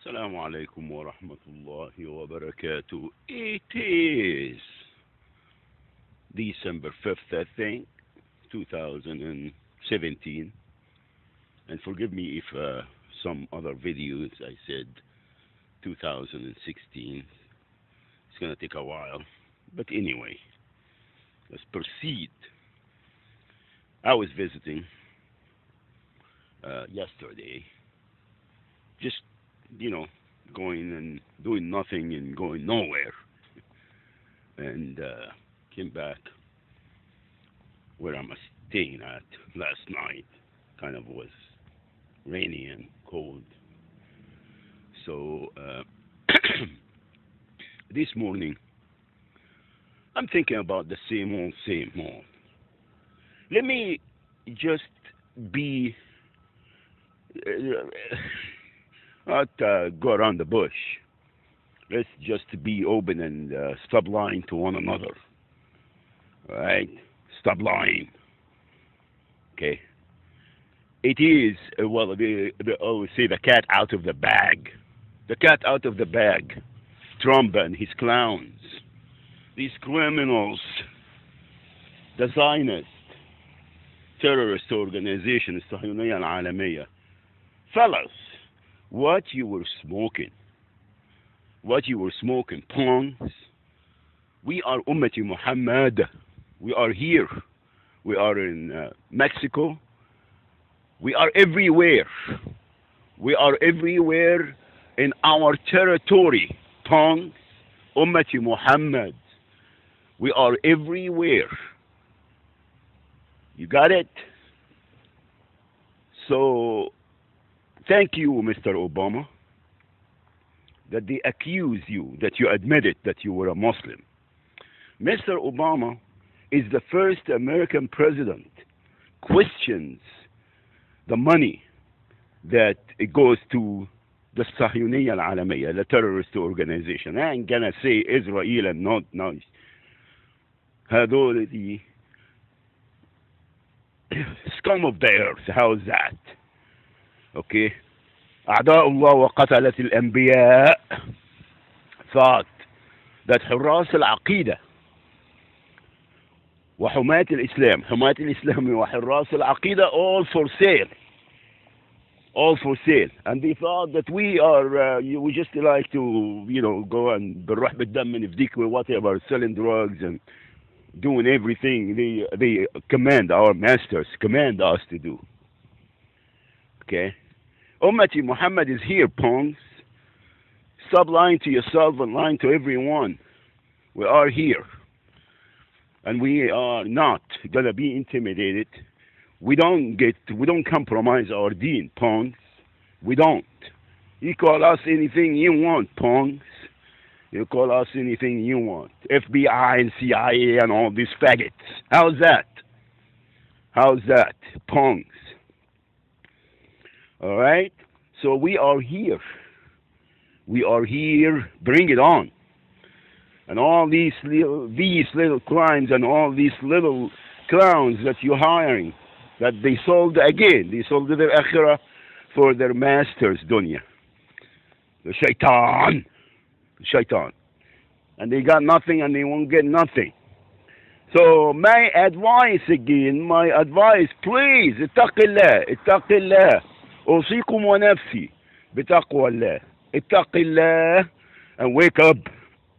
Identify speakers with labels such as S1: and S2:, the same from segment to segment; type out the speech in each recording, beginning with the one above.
S1: السلام عليكم ورحمة الله وبركاته. It is December 5th, I think, 2017. And forgive me if uh, some other videos I said 2016. It's going to take a while. But anyway, let's proceed. I was visiting uh, yesterday, just, you know, going and doing nothing and going nowhere. And uh, came back where I'm staying at last night. Kind of was rainy and cold. So uh, this morning, I'm thinking about the same old, same old. Let me just be, uh, not uh, go around the bush. Let's just be open and uh, stop lying to one another. All right? Stop lying. Okay? It is, uh, well, they, they always say the cat out of the bag. The cat out of the bag. Trump and his clowns. These criminals. The Zionist terrorist organization الصهيونية العالمية. Fellas, what you were smoking, what you were smoking, punks, we are Ummati Muhammad. We are here. We are in uh, Mexico. We are everywhere. We are everywhere in our territory. Punks, Ummati Muhammad. We are everywhere. You got it? So, thank you, Mr. Obama, that they accuse you, that you admitted that you were a Muslim. Mr. Obama is the first American president questions the money that it goes to the Sahiyuniya al-Alamiya, the terrorist organization. I ain't gonna say Israel and not nice. هذول the scum of the earth. How's that? Okay. أعداء الله وقتلة الأنبياء thought that حراس العقيدة وحماة الإسلام حماة الإسلام وحراس العقيدة all for sale all for sale and they thought that we are uh, we just like to you know go and بنروح بالدم نفديك whatever selling drugs and doing everything they they command our masters command us to do okay ummati muhammad is here punks stop lying to yourself and lying to everyone we are here and we are not gonna be intimidated we don't get we don't compromise our deen punks we don't you call us anything you want punks you call us anything you want. FBI and CIA and all these faggots. How's that? How's that? Punks. All right? So we are here. We are here. Bring it on. And all these little, these little crimes and all these little clowns that you're hiring, that they sold again, they sold their akhirah for their master's dunya. The shaitan. The shaitan. And they got nothing and they won't get nothing. So my advice again, my advice, please, ittaqillah, ittaqillah. أوصيكم ونفسي بتقوى الله. اتق الله and wake up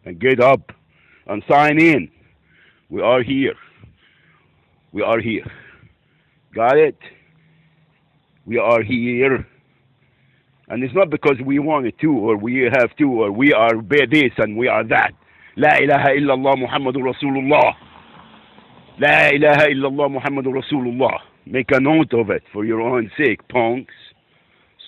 S1: and get up and sign in. We are here. We are here. Got it? We are here. And it's not because we wanted to or we have to or we are this and we are that. لا إله إلا الله محمد رسول الله. لا إله إلا الله محمد رسول الله. Make a note of it for your own sake, punks.